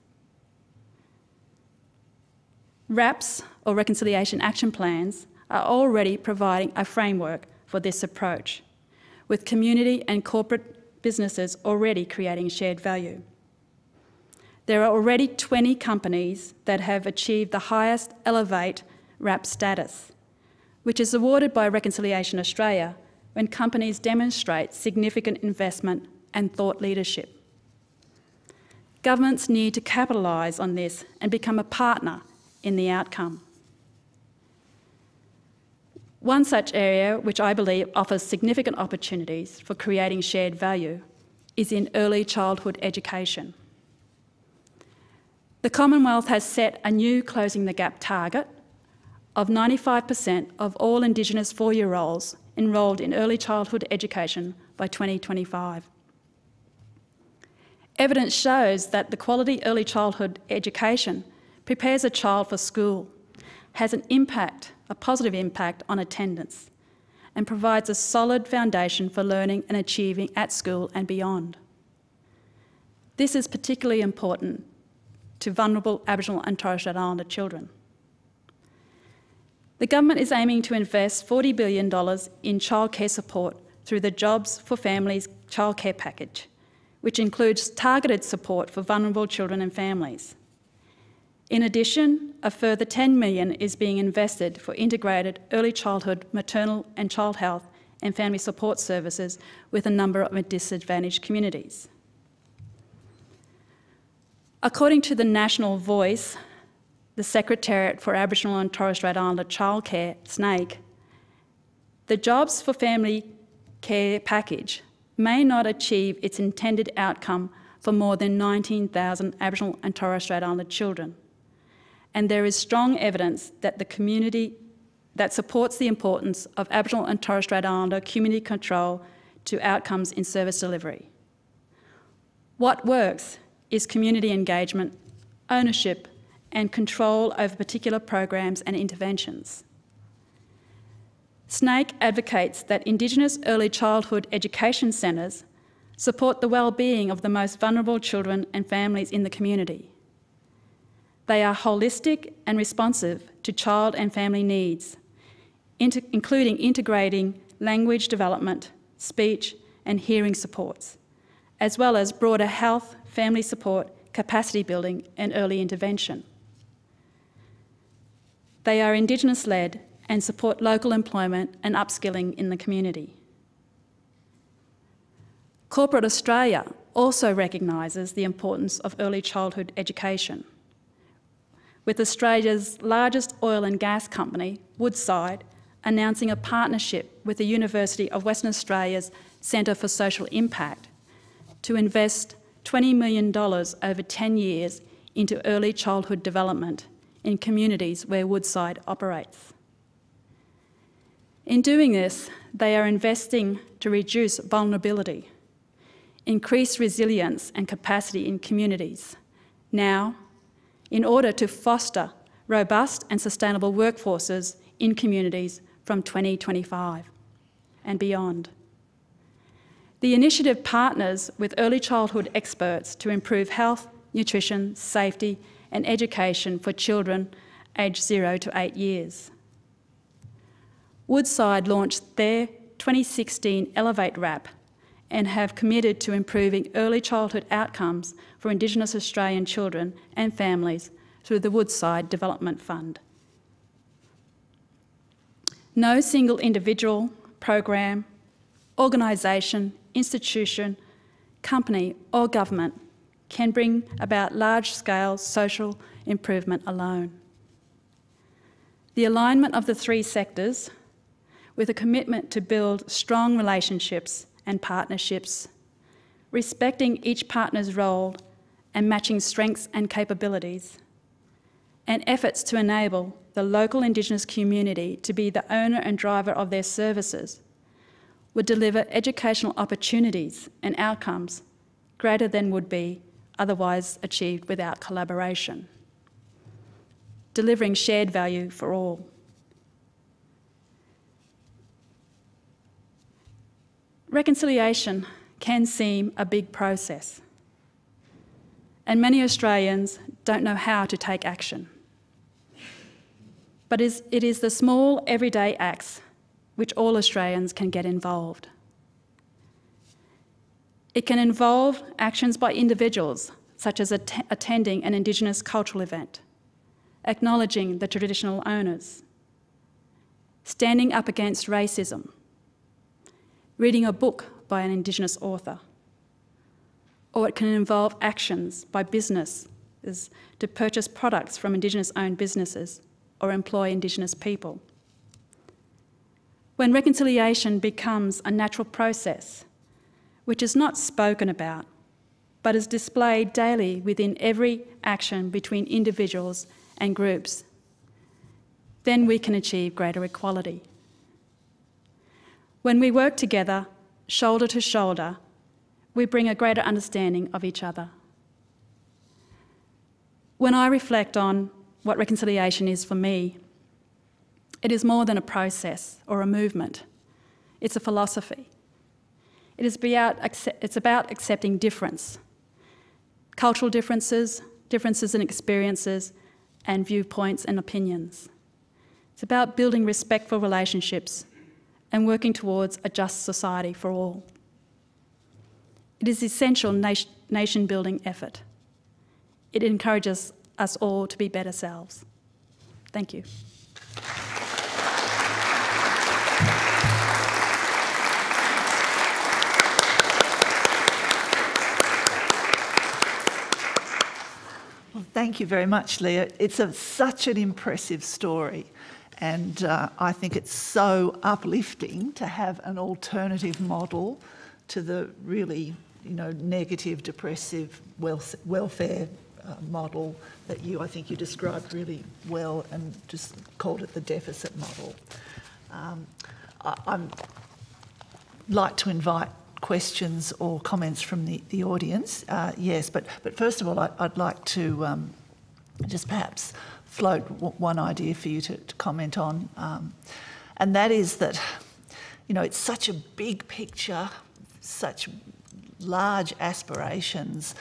RAPs, or Reconciliation Action Plans, are already providing a framework for this approach, with community and corporate businesses already creating shared value. There are already 20 companies that have achieved the highest Elevate RAP status, which is awarded by Reconciliation Australia when companies demonstrate significant investment and thought leadership. Governments need to capitalise on this and become a partner in the outcome. One such area which I believe offers significant opportunities for creating shared value is in early childhood education. The Commonwealth has set a new Closing the Gap target of 95% of all Indigenous four year olds enrolled in early childhood education by 2025. Evidence shows that the quality early childhood education prepares a child for school, has an impact, a positive impact on attendance, and provides a solid foundation for learning and achieving at school and beyond. This is particularly important to vulnerable Aboriginal and Torres Strait Islander children. The government is aiming to invest $40 billion in childcare support through the Jobs for Families childcare package, which includes targeted support for vulnerable children and families. In addition, a further 10 million is being invested for integrated early childhood, maternal and child health and family support services with a number of disadvantaged communities. According to the National Voice, the Secretariat for Aboriginal and Torres Strait Islander Childcare, SNAICC, the Jobs for Family Care package may not achieve its intended outcome for more than 19,000 Aboriginal and Torres Strait Islander children. And there is strong evidence that the community that supports the importance of Aboriginal and Torres Strait Islander community control to outcomes in service delivery. What works is community engagement, ownership, and control over particular programs and interventions. SNAICC advocates that Indigenous early childhood education centres support the well-being of the most vulnerable children and families in the community. They are holistic and responsive to child and family needs, including integrating language development, speech and hearing supports, as well as broader health, family support, capacity building and early intervention. They are Indigenous led and support local employment and upskilling in the community. Corporate Australia also recognises the importance of early childhood education. With Australia's largest oil and gas company, Woodside, announcing a partnership with the University of Western Australia's Centre for Social Impact to invest $20 million over 10 years into early childhood development in communities where Woodside operates. In doing this, they are investing to reduce vulnerability, increase resilience and capacity in communities now, in order to foster robust and sustainable workforces in communities from 2025 and beyond. The initiative partners with early childhood experts to improve health, nutrition, safety and education for children aged 0 to 8 years. Woodside launched their 2016 Elevate RAP and have committed to improving early childhood outcomes for Indigenous Australian children and families through the Woodside Development Fund. No single individual, program, organisation, institution, company or government can bring about large-scale social improvement alone. The alignment of the three sectors with a commitment to build strong relationships and partnerships, respecting each partner's role and matching strengths and capabilities, and efforts to enable the local Indigenous community to be the owner and driver of their services would deliver educational opportunities and outcomes greater than would be otherwise achieved without collaboration, delivering shared value for all. Reconciliation can seem a big process. And many Australians don't know how to take action. But it is the small, everyday acts which all Australians can get involved. It can involve actions by individuals, such as att attending an Indigenous cultural event, acknowledging the traditional owners, standing up against racism, reading a book by an Indigenous author, or it can involve actions by businesses to purchase products from Indigenous owned businesses or employ Indigenous people. When reconciliation becomes a natural process, which is not spoken about, but is displayed daily within every action between individuals and groups, then we can achieve greater equality. When we work together, shoulder to shoulder, we bring a greater understanding of each other. When I reflect on what reconciliation is for me, it is more than a process or a movement. It's a philosophy. It is about, it's about accepting difference, cultural differences, differences in experiences, and viewpoints and opinions. It's about building respectful relationships and working towards a just society for all. It is essential nation building effort. It encourages us all to be better selves. Thank you. Thank you very much, Leah. It's a, such an impressive story. And uh, I think it's so uplifting to have an alternative model to the really you know, negative, depressive welfare uh, model that you, I think you described really well and just called it the deficit model. Um, I, am like to invite questions or comments from the, the audience. Uh, yes, but, but first of all, I, would like to um, just perhaps float one idea for you to, to comment on, um, and that is that, you know, it's such a big picture, such large aspirations,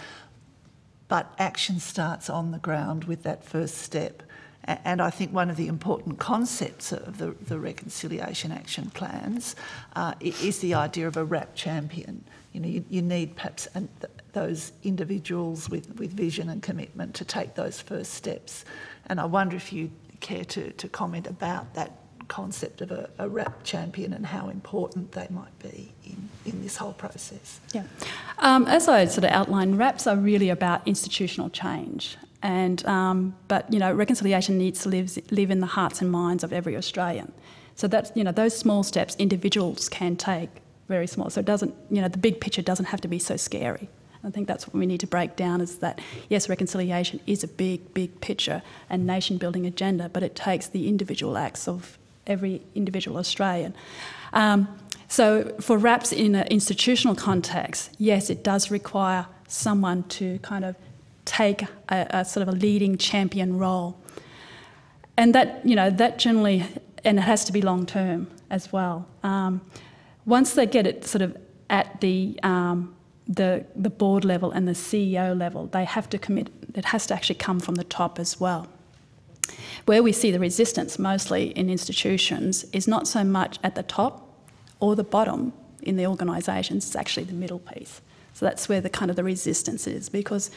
but action starts on the ground with that first step. And I think one of the important concepts of the, the reconciliation action plans uh, is the idea of a RAP champion. You know, you, you need perhaps an, th those individuals with, with vision and commitment to take those first steps. And I wonder if you care to, to comment about that concept of a, a RAP champion and how important they might be in, in this whole process. Yeah. Um, as I sort of outlined, RAPs are really about institutional change. And, um, but, you know, reconciliation needs to live, live in the hearts and minds of every Australian. So that's, you know, those small steps individuals can take, very small. So it doesn't, you know, the big picture doesn't have to be so scary. I think that's what we need to break down is that, yes, reconciliation is a big, big picture and nation building agenda, but it takes the individual acts of every individual Australian. Um, so for RAPs in an institutional context, yes, it does require someone to kind of take a, a, sort of a leading champion role. And that, you know, that generally, and it has to be long term as well. Um, once they get it sort of at the um, the, the board level and the CEO level, they have to commit, it has to actually come from the top as well. Where we see the resistance mostly in institutions is not so much at the top or the bottom in the organisations, it's actually the middle piece. So that's where the kind of the resistance is because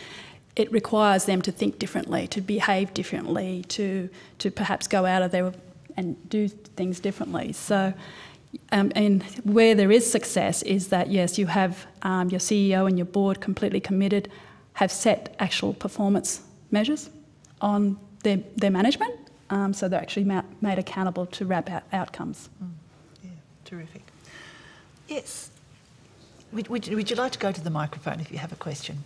it requires them to think differently, to behave differently, to, to perhaps go out of there and do things differently. So um, and where there is success is that, yes, you have um, your CEO and your board completely committed, have set actual performance measures on their, their management, um, so they're actually ma made accountable to RAP out outcomes. Mm. Yeah, terrific. Yes. Would, would, would you like to go to the microphone if you have a question?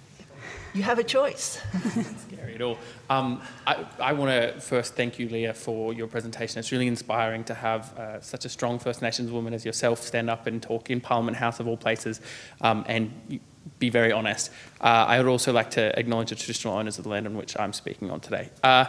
You have a choice. scary at all. Um, I, I want to first thank you, Leah, for your presentation. It's really inspiring to have uh, such a strong First Nations woman as yourself stand up and talk in Parliament House of all places um, and be very honest. Uh, I would also like to acknowledge the traditional owners of the land on which I'm speaking on today. Uh,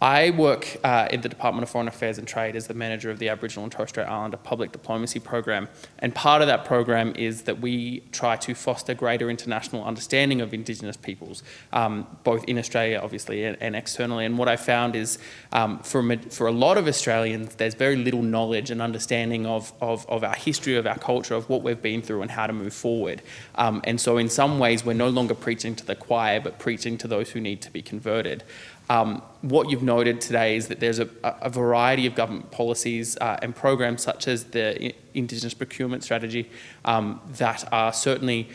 I work uh, in the Department of Foreign Affairs and Trade as the manager of the Aboriginal and Torres Strait Islander Public Diplomacy Program. And part of that program is that we try to foster greater international understanding of Indigenous peoples, um, both in Australia, obviously, and, and, externally. And what I found is um, for, for a lot of Australians, there's very little knowledge and understanding of, of, of, our history, of our culture, of what we've been through and how to move forward. Um, and so in some ways, we're no longer preaching to the choir, but preaching to those who need to be converted. Um, what you've noted today is that there's a, a variety of government policies uh, and programs such as the Indigenous procurement strategy um, that are certainly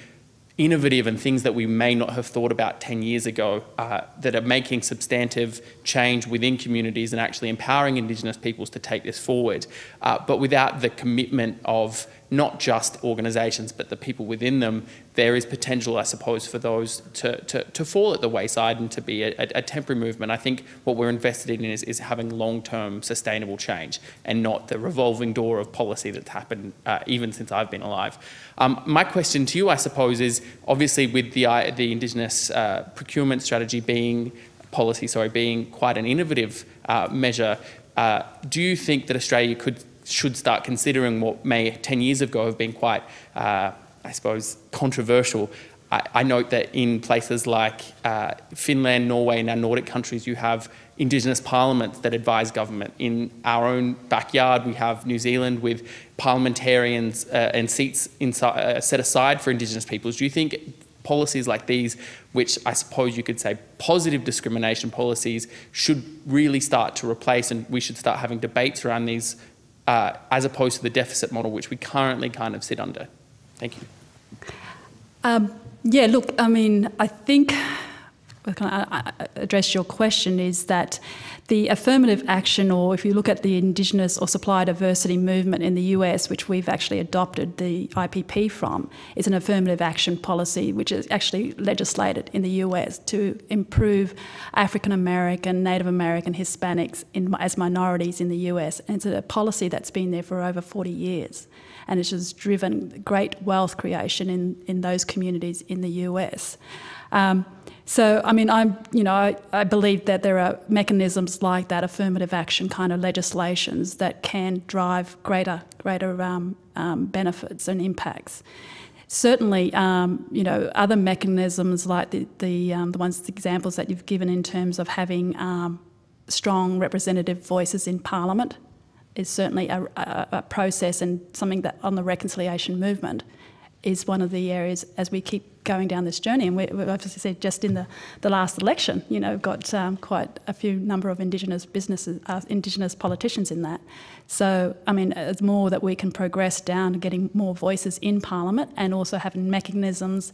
innovative and things that we may not have thought about 10 years ago uh, that are making substantive change within communities and actually empowering Indigenous peoples to take this forward, uh, but without the commitment of not just organisations but the people within them, there is potential, I suppose, for those to, to, to fall at the wayside and to be a, a, temporary movement. I think what we're invested in is, is having long-term sustainable change and not the revolving door of policy that's happened uh, even since I've been alive. Um, my question to you, I suppose, is obviously with the, uh, the Indigenous uh, procurement strategy being policy, sorry, being quite an innovative uh, measure, uh, do you think that Australia could should start considering what may 10 years ago have been quite, uh, I suppose, controversial. I, I, note that in places like uh, Finland, Norway, and our Nordic countries, you have Indigenous parliaments that advise government. In our own backyard, we have New Zealand with parliamentarians uh, and seats inside, uh, set aside for Indigenous peoples. Do you think policies like these, which I suppose you could say positive discrimination policies, should really start to replace and we should start having debates around these uh, as opposed to the deficit model which we currently kind of sit under? Thank you. Um, yeah, look, I mean, I think address your question is that the affirmative action, or if you look at the Indigenous or supply diversity movement in the US, which we've actually adopted the IPP from, is an affirmative action policy which is actually legislated in the US to improve African American, Native American, Hispanics in, as minorities in the US. And it's a policy that's been there for over 40 years. And it has driven great wealth creation in, in those communities in the US. Um, so, I mean, I'm, you know, I, I, believe that there are mechanisms like that, affirmative action kind of legislations that can drive greater, greater um, um, benefits and impacts. Certainly, um, you know, other mechanisms like the the, um, the ones, the examples that you've given in terms of having um, strong representative voices in Parliament is certainly a, a, a process and something that on the reconciliation movement is one of the areas as we keep going down this journey. And we, have obviously said just in the, the last election, you know, got um, quite a few number of Indigenous businesses, uh, Indigenous politicians in that. So, I mean, it's more that we can progress down getting more voices in Parliament and also having mechanisms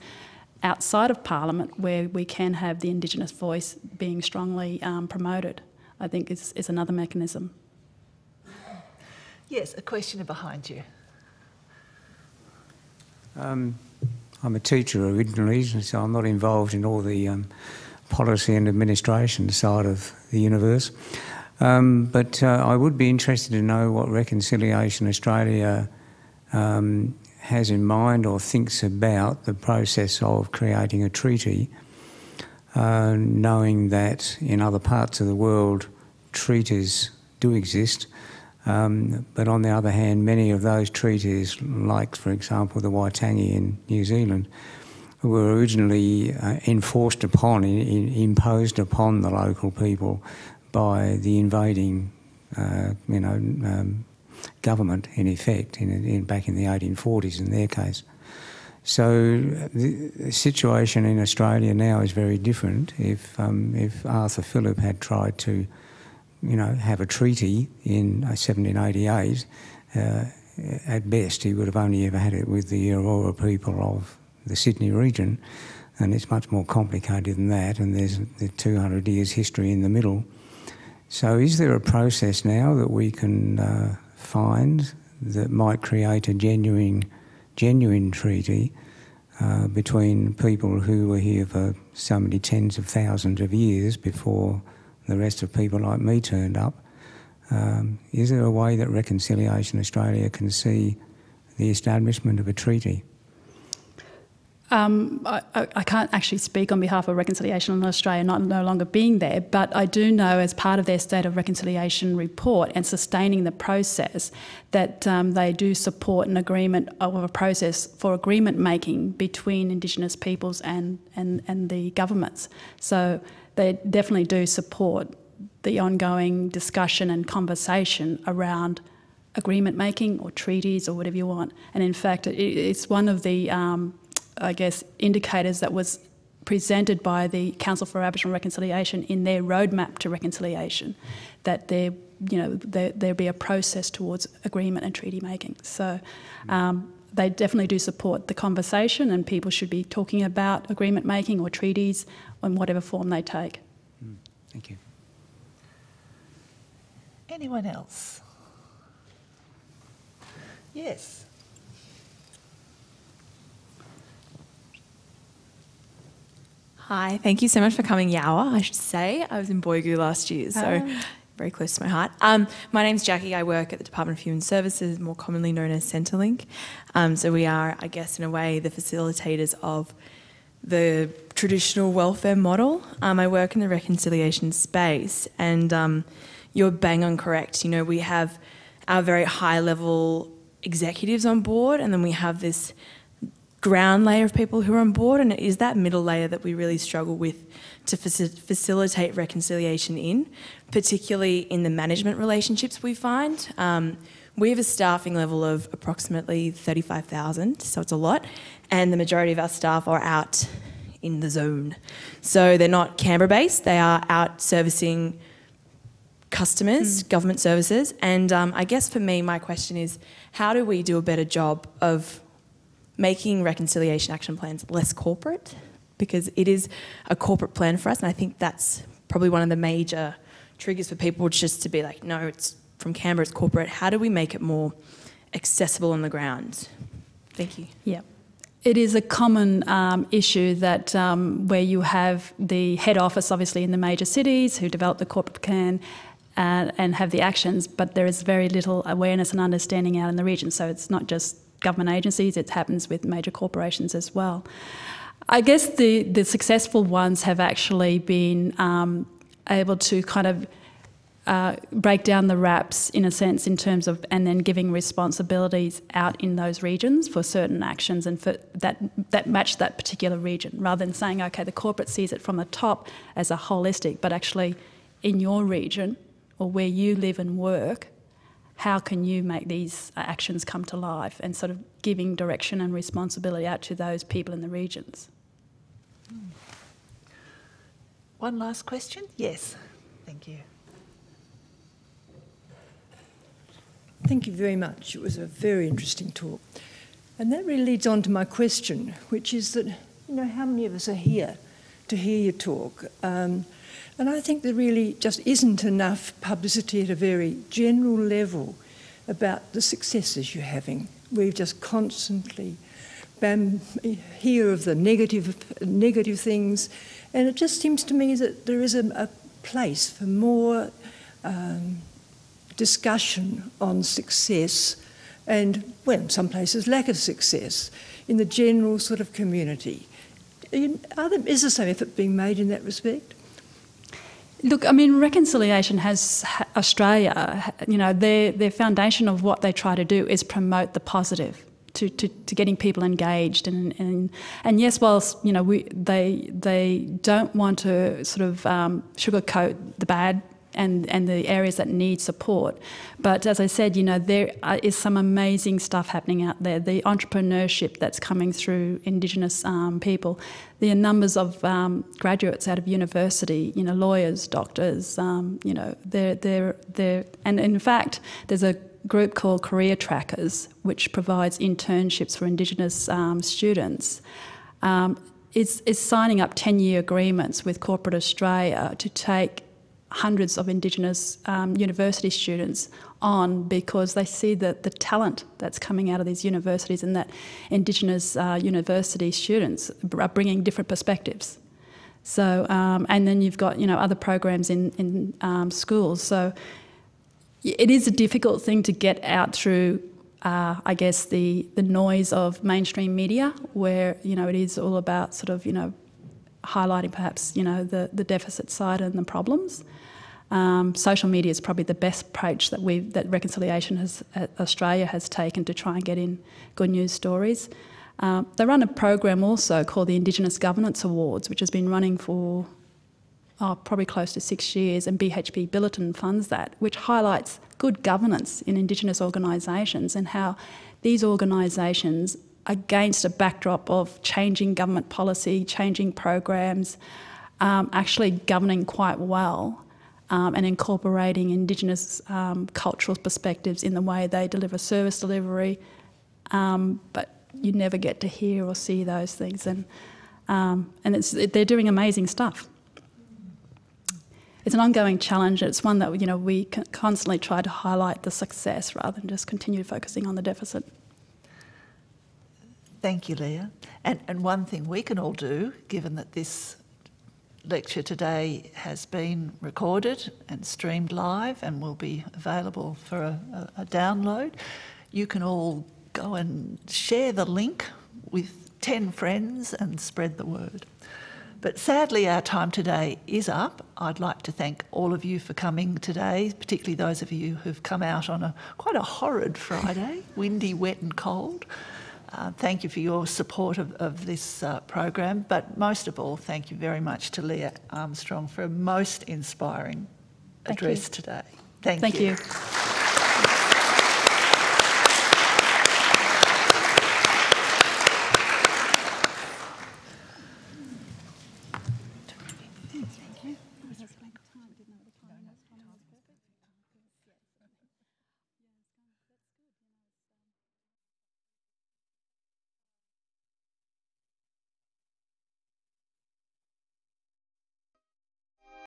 outside of Parliament where we can have the Indigenous voice being strongly um, promoted. I think is, is another mechanism. Yes, a question behind you. Um, I'm a teacher originally, so I'm not involved in all the um, policy and administration side of the universe. Um, but uh, I would be interested to know what Reconciliation Australia um, has in mind or thinks about the process of creating a treaty, uh, knowing that in other parts of the world treaties do exist um, but on the other hand, many of those treaties, like for example the Waitangi in New Zealand, were originally uh, enforced upon, in, in, imposed upon the local people by the invading, uh, you know, um, government in effect, in, in, back in the 1840s in their case. So the situation in Australia now is very different. If um, if Arthur Phillip had tried to you know, have a treaty in 1788, uh, at best he would have only ever had it with the Eora people of the Sydney region, and it's much more complicated than that, and there's the 200 years history in the middle. So is there a process now that we can uh, find that might create a genuine, genuine treaty uh, between people who were here for so many tens of thousands of years before the rest of people like me turned up. Um, is there a way that Reconciliation Australia can see the establishment of a treaty? Um, I, I, can't actually speak on behalf of Reconciliation Australia, not no longer being there, but I do know as part of their State of Reconciliation report and sustaining the process that um, they do support an agreement of a process for agreement making between Indigenous peoples and, and, and the governments. So they definitely do support the ongoing discussion and conversation around agreement making or treaties or whatever you want. And in fact, it, it's one of the um, I guess, indicators that was presented by the Council for Aboriginal Reconciliation in their roadmap to reconciliation, that there, you know, there, there be a process towards agreement and treaty making. So um, they definitely do support the conversation and people should be talking about agreement making or treaties in whatever form they take. Mm, thank you. Anyone else? Yes. Hi, thank you so much for coming, Yawa, I should say. I was in Boigu last year, so oh. very close to my heart. Um, my name's Jackie. I work at the Department of Human Services, more commonly known as Centrelink. Um, so we are, I guess, in a way, the facilitators of the traditional welfare model. Um, I work in the reconciliation space, and um, you're bang on correct. You know, we have our very high level executives on board, and then we have this ground layer of people who are on board, and it is that middle layer that we really struggle with to facilitate reconciliation in, particularly in the management relationships we find. Um, we have a staffing level of approximately 35,000, so it's a lot, and the majority of our staff are out in the zone. So they're not Canberra based, they are out servicing customers, mm. government services, and um, I guess for me, my question is how do we do a better job of making reconciliation action plans less corporate because it is a corporate plan for us, and I think that's probably one of the major triggers for people just to be like, no, it's from Canberra, it's corporate. How do we make it more accessible on the ground? Thank you. Yeah. It is a common um, issue that um, where you have the head office, obviously in the major cities, who develop the corporate plan uh, and have the actions, but there is very little awareness and understanding out in the region. So it's not just government agencies, it happens with major corporations as well. I guess the, the successful ones have actually been um, able to kind of uh, break down the RAPs in a sense in terms of and then giving responsibilities out in those regions for certain actions and for that that match that particular region rather than saying okay the corporate sees it from the top as a holistic but actually in your region or where you live and work how can you make these uh, actions come to life and sort of giving direction and responsibility out to those people in the regions. One last question? Yes. Thank you. Thank you very much. It was a very interesting talk. And that really leads on to my question, which is that, you know, how many of us are here to hear your talk? Um, and I think there really just isn't enough publicity at a very general level about the successes you're having. We've just constantly bam, hear of the negative, negative things, and it just seems to me that there is a, a place for more um, discussion on success and, well, in some places, lack of success in the general sort of community. There, is there some effort being made in that respect? Look, I mean, reconciliation has Australia, you know, their, their foundation of what they try to do is promote the positive. To, to, to getting people engaged and, and and yes, whilst you know we they they don't want to sort of um, sugarcoat the bad and, and the areas that need support. But as I said, you know, there is some amazing stuff happening out there. The entrepreneurship that's coming through Indigenous um, people, the numbers of um, graduates out of university, you know, lawyers, doctors, um, you know, they're, they're, they're, and in fact, there's a group called Career Trackers, which provides internships for Indigenous um, students. Um, is, is signing up 10 year agreements with Corporate Australia to take hundreds of Indigenous um, university students on because they see that the talent that's coming out of these universities and that Indigenous uh, university students are bringing different perspectives. So, um, and then you've got, you know, other programs in, in um, schools. So it is a difficult thing to get out through uh, I guess, the, the noise of mainstream media, where, you know, it is all about sort of, you know, highlighting perhaps, you know, the, the deficit side and the problems. Um, social media is probably the best approach that we that Reconciliation has, uh, Australia has taken to try and get in good news stories. Um, they run a program also called the Indigenous Governance Awards, which has been running for oh, probably close to six years, and BHP Billiton funds that, which highlights good governance in Indigenous organisations and how these organisations, against a backdrop of changing government policy, changing programs, um, actually governing quite well. Um, and incorporating Indigenous um, cultural perspectives in the way they deliver service delivery, um, but you never get to hear or see those things, and um, and they're doing amazing stuff it's an ongoing challenge. It's one that you know we constantly try to highlight the success rather than just continue focusing on the deficit. Thank you, Leah. And, and one thing we can all do, given that this lecture today has been recorded and streamed live and will be available for a, a, download, you can all go and share the link with 10 friends and spread the word. But sadly, our time today is up. I'd like to thank all of you for coming today, particularly those of you who've come out on a quite a horrid Friday, windy, wet, and cold. Uh, thank you for your support of, of this uh, program, but most of all, thank you very much to Leah Armstrong for a most inspiring thank address you. today. Thank, thank you. you.